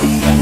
Bye.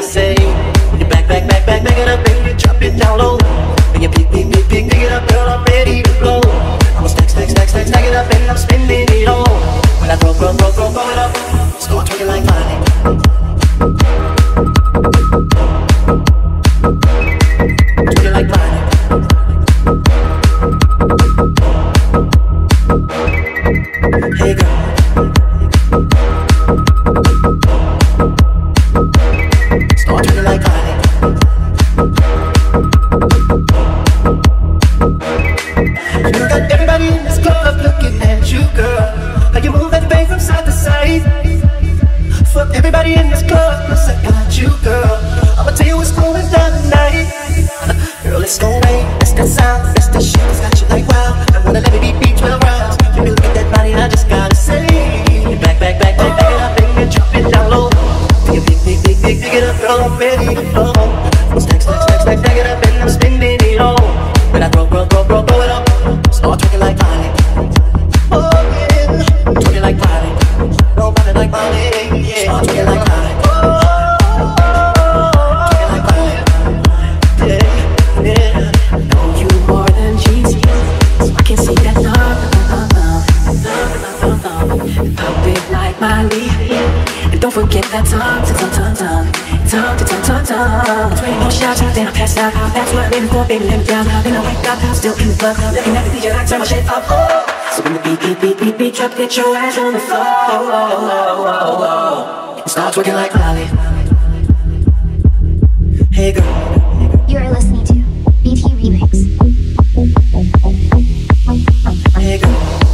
Say. When you back, back, back, back, back it up, baby, drop it down low. When you pick, pick, pick, pick, pick it up, girl, I'm ready to blow. I'ma stack, stack, stack, stack, stack it up, and I'm spending it all. When I throw, throw, throw, throw, throw it up, start twerking like mine. Let's go away. That's that out. Let's shit. stop. That's what I'm for, baby, let me down. Then I wake up, still in the club. Looking at the DJ like turn my shit up. Oh. So when the beat, beat, beat, beat, beat, drop, get your ass on the floor. Oh, oh, oh, oh, oh. And start twerking like Molly. Hey, girl. You're listening to BT Remix. Hey, girl.